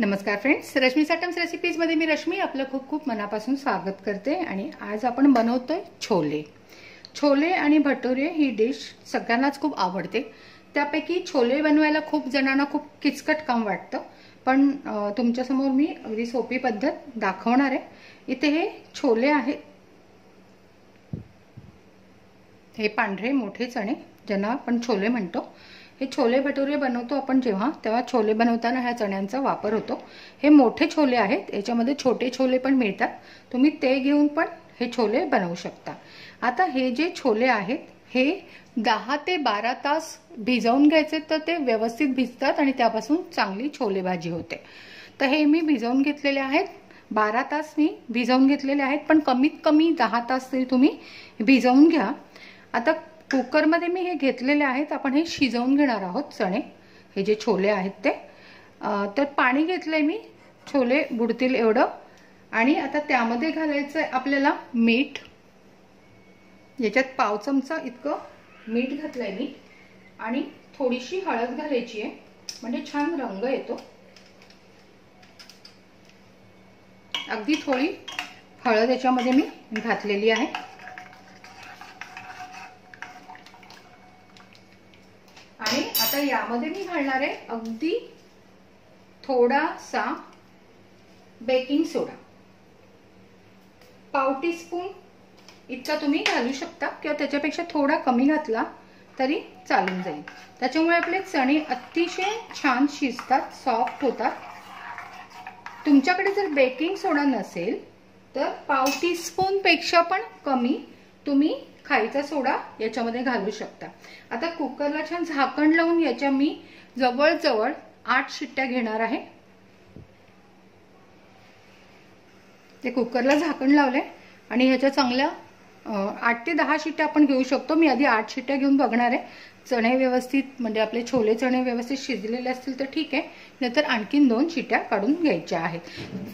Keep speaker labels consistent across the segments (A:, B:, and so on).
A: नमस्कार फ्रेंड्स रश्मी साटम्स रेसिपीजमध्ये मी रश्मी आपलं खूप खूप मनापासून स्वागत करते आणि आज आपण बनवतोय छोले. छोले आणि भटुरे ही डिश सगळ्यांनाच खूप आवडते. त्यापैकी छोले बनवायला खूप जणांना खूप किचकट काम वाटतं. पण तुमच्यासमोर मी अगदी सोपी पद्धत दाखवणार आहे. इथे हे छोले आहेत हे पांढरे मोठे चणे ज्यांना आपण छोले म्हणतो. हे छोले भटुरे बनवतो आपण जेव्हा तेव्हा छोले बनवताना ह्या चण्यांचा वापर होतो. हे मोठे छोले आहेत याच्यामध्ये छोटे छोले पण मिळतात. तुम्ही ते घेऊन पण हे छोले बनवू शकता. आता हे जे छोले आहेत हे दहा ते बारा तास भिजवून घ्यायचे तर ते व्यवस्थित भिजतात आणि त्यापासून चांगली छोले भाजी होते. तर हे मी भिजवून घेतलेले आहेत. बारा तास मी भिजवून घेतलेले आहेत पण कमीत कमी दहा तास तरी तुम्ही भिजवून घ्या. आता कुकरमध्ये मी हे घेतलेले आहेत. आपण हे शिजवून घेणार आहोत चणे. हे जे छोले आहेत ते. तर पाणी घेतलंय मी. छोले बुडतील एवढं. आणि आता त्यामध्ये घालायचं आहे आपल्याला मीठ. याच्यात पाव चमचा इतकं मीठ घातलंय मी. आणि थोडीशी हळद घालायची आहे. म्हणजे छान रंग येतो. अगदी थोडी हळद याच्यामध्ये मी घातलेली आहे. आता यामध्ये मी घालणार आहे अगदी थोडासा बेकिंग सोडा. पाव टीस्पून इतका तुम्ही घालू शकता किंवा त्याच्यापेक्षा थोडा कमी घातला तरी चालून जाईल. त्याच्यामुळे आपले चणे अतिशय छान शिजतात सॉफ्ट होतात. तुमच्याकडे जर बेकिंग सोडा नसेल तर पाव टीस्पूनपेक्षा पण कमी तुम्ही खायचा सोडा याच्यामध्ये घालू शकता. आता कुकरला छान झाकण लावून याच्या मी जवळजवळ आठ शिट्ट्या घेणार आहे. ते कुकरला झाकण लावले आणि ह्याच्या चांगल्या आठ ते दहा शिट्ट्या आपण घेऊ शकतो. मी आधी आठ शिट्ट्या घेऊन बघणार आहे. चणे व्यवस्थित म्हणजे आपले छोले चणे व्यवस्थित शिजलेले असतील तर ठीक आहे. नंतर आणखीन दोन शिट्ट्या काढून घ्यायच्या आहेत.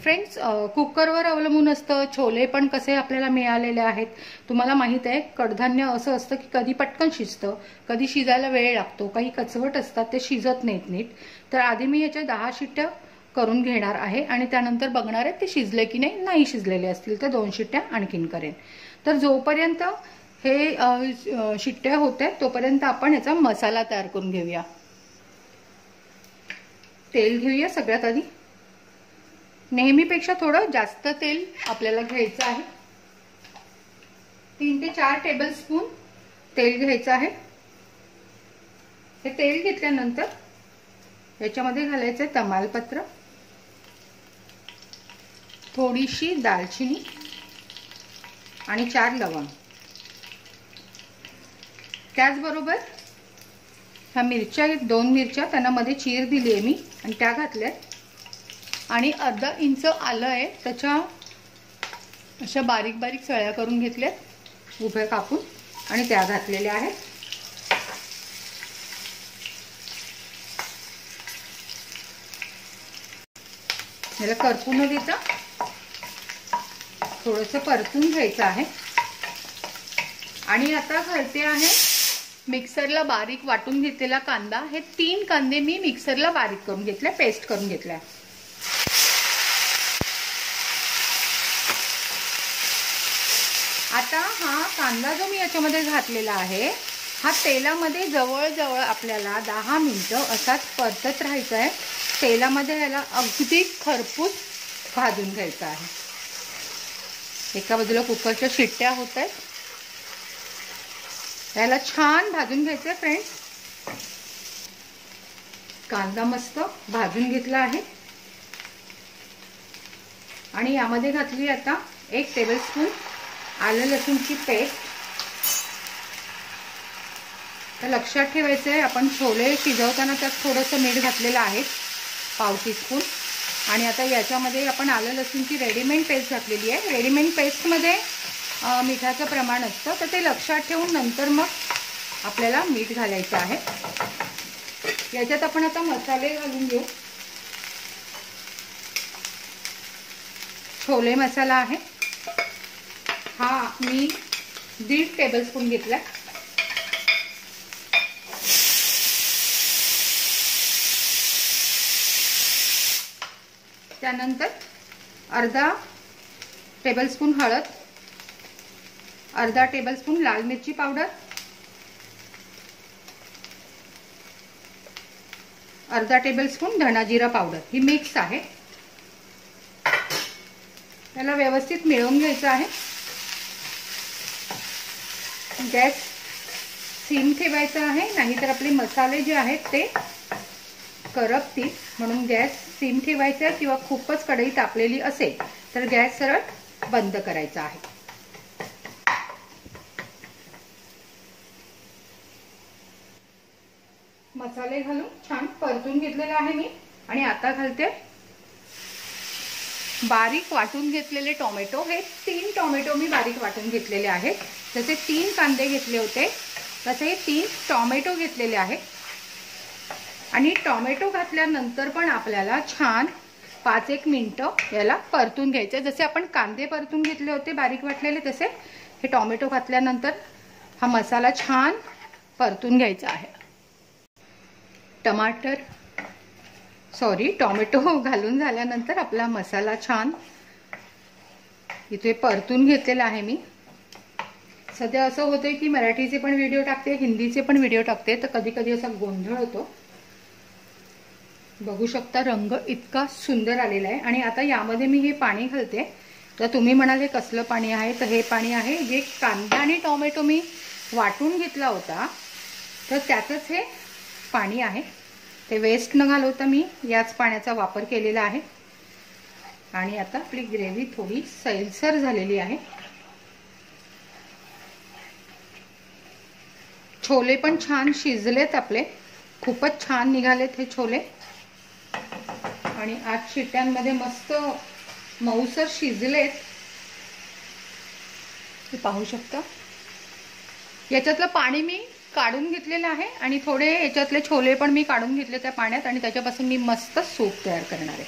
A: फ्रेंड्स कुकरवर अवलंबून असतं. छोले पण कसे आपल्याला मिळालेले आहेत. तुम्हाला माहीत आहे कडधान्य असं असतं की कधी पटकन शिजतं कधी शिजायला वेळ लागतो काही कचवट असतात ते शिजत नाहीत नीट. तर आधी मी याच्या दहा शिट्ट्या करून घेणार आहे आणि त्यानंतर बघणार आहे ते शिजले की नाही नाही शिजलेले असतील तर दोन शिट्ट्या आणखीन करेन. तर जोपर्यंत हे शिट्टे शिट्ट्या होत आहेत तोपर्यंत आपण याचा मसाला तयार करून घेऊया. तेल घेऊया सगळ्यात आधी. नेहमीपेक्षा थोडं जास्त तेल आपल्याला घ्यायचं आहे. तीन ते चार टेबल स्पून तेल घ्यायचं आहे. हे तेल घेतल्यानंतर याच्यामध्ये घालायचं तमालपत्र थोडीशी दालचिनी आणि चार लवंग. त्याचबरोबर ह्या मिरच्या आहेत दोन मिरच्या त्यांना मध्ये चीर दिली आहे मी आणि त्या घातल्यात. आणि अर्धा इंच आलं आहे त्याच्या अशा बारीक बारीक सळ्या करून घेतल्यात उभ्या कापून आणि त्या घातलेल्या आहेत. याला करपून न देता थोडंसं परतून घ्यायचं आहे. आणि आता घालते आहे मिक्सरला बारीक वाटून घेतलेला कांदा हे तीन कांदे मी मिक्सरला बारीक करून घेतले पेस्ट करून घेतल्या आता हा कांदा जो मी याच्यामध्ये घातलेला आहे हा तेलामध्ये जवळजवळ आपल्याला दहा मिनटं असाच परतत राहायचा आहे. तेलामध्ये याला अगदी खरपूस भाजून घ्यायचा आहे. एका बाजूला कुकरच्या शिट्ट्या होत आहेत. याला छान भाजून घ्यायचं आहे फ्रेंड्स कांदा मस्त भाजून घेतला आहे. आणि यामध्ये घातली आता एक टेबलस्पून आलं लसूणची पेस्ट. तर लक्षात ठेवायचं आहे आपण छोले शिजवताना त्यात थोडंसं मीठ घातलेलं आहे पाव टीस्पून आणि आता याच्यामध्ये आपण आलं लसूणची रेडीमेड पेस्ट घातलेली आहे. रेडीमेड पेस्टमध्ये मिठाचं प्रमाण असतं तर ते लक्षात ठेवून नंतर मग आपल्याला मीठ घालायचं आहे. याच्यात आपण आता मसाले घालून घेऊ. छोले मसाला आहे. हा मी दीड टेबलस्पून घेतला त्यानंतर अर्धा टेबलस्पून हळद. अर्धा टेबलस्पून लाल मिरची पावडर अर्धा टेबलस्पून धणाजिरा पावडर ही मिक्स आहे. त्याला व्यवस्थित मिळवून घ्यायचं आहे. गॅस सीम ठेवायचा आहे नाहीतर आपले मसाले जे आहेत ते करपतील. म्हणून गॅस सीम ठेवायचा किंवा खूपच कढई तापलेली असेल तर गॅस सरळ बंद करायचा आहे. मसाले घालून छान परतून घेतलेला आहे मी. आणि आता घालते बारीक वाटून घेतलेले टोमॅटो. हे तीन टोमॅटो मी बारीक वाटून घेतलेले आहेत. जसे तीन कांदे घेतले होते तसे तीन टोमॅटो घेतलेले आहेत. आणि टोमॅटो घातल्यानंतर पण आपल्याला छान पाच एक मिनटं याला परतून घ्यायचे. जसे आपण कांदे परतून घेतले होते बारीक वाटलेले तसे हे टोमॅटो घातल्यानंतर हा मसाला छान परतून घ्यायचा आहे. टमाटर सॉरी टॉमॅटो घालून झाल्यानंतर आपला मसाला छान इथे परतून घेतलेला आहे मी. सध्या असं होतंय की मराठीचे पण व्हिडिओ टाकते हिंदीचे पण व्हिडिओ टाकते तर कधी कधी असा गोंधळ होतो. बघू शकता रंग इतका सुंदर आलेला आहे. आणि आता यामध्ये मी हे पाणी घालते. तर तुम्ही म्हणाल हे कसलं पाणी आहे? तर हे पाणी आहे जे कांदा आणि टोमॅटो मी वाटून घेतला होता. तर त्यातच हे पाणी आहे. ते वेस्ट न घालवता मी याच पाण्याचा वापर केलेला आहे. आणि आता आपली ग्रेव्ही थोडी सैलसर झालेली आहे. छोले पण छान शिजलेत आपले. खूपच छान निघालेत हे छोले. आणि आठ शिट्ट्यांमध्ये मस्त मऊसर शिजलेत. हे पाहू शकता? याच्यातलं पाणी मी काढून घेतलेलं आहे आणि थोडे याच्यातले छोले पण मी काढून घेतले त्या पाण्यात आणि त्याच्यापासून मी मस्त सूप तयार करणार आहे.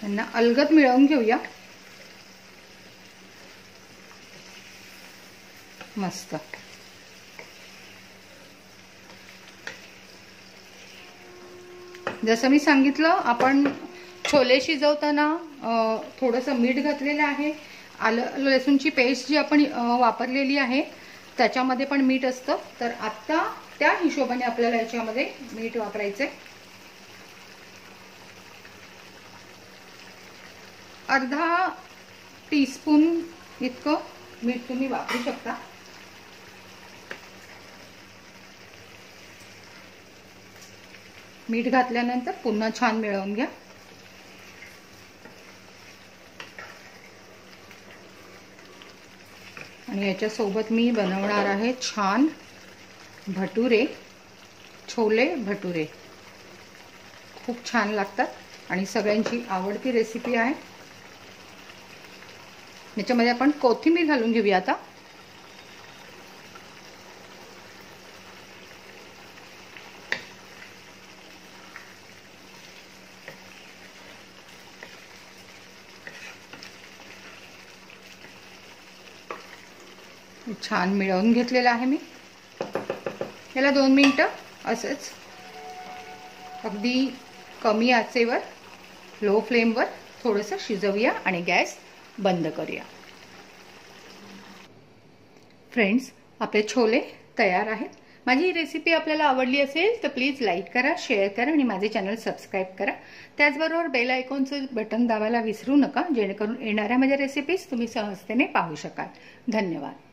A: त्यांना अलगत मिळवून घेऊया. मस्त. जसं मी सांगितलं आपण छोले शिजवताना थोडंसं मीठ घातलेलं आहे. आलं लसूणची पेस्ट जी आपण वापरलेली आहे त्याच्यामध्ये पण मीठ असतं. तर आत्ता त्या हिशोबाने आपल्याला याच्यामध्ये मीठ वापरायचं अर्धा टीस्पून इतकं मीठ तुम्ही वापरू शकता. मीठ घातल्यानंतर पुन्हा छान मिळवून घ्या. आणि याच्यासोबत मी बनवणार आहे छान भटुरे छोले भटुरे. खूप छान लागतात आणि सगळ्यांची आवडती रेसिपी आहे. याच्यामध्ये आपण कोथिंबीर घालून घेऊया आता. छान मिळवून घेतलेलं आहे मी. याला दोन मिनटं असंच अगदी कमी आचेवर लो फ्लेमवर थोडंसं शिजवूया आणि गॅस बंद करूया. फ्रेंड्स आपले छोले तयार आहेत. माझी ही रेसिपी आपल्याला आवडली असेल तर प्लीज लाईक करा शेअर करा आणि माझे चॅनल सबस्क्राईब करा. त्याचबरोबर बेल आयकॉनचं बटन दाबायला विसरू नका जेणेकरून येणाऱ्या माझ्या रेसिपीज तुम्ही सहजतेने पाहू शकाल. धन्यवाद.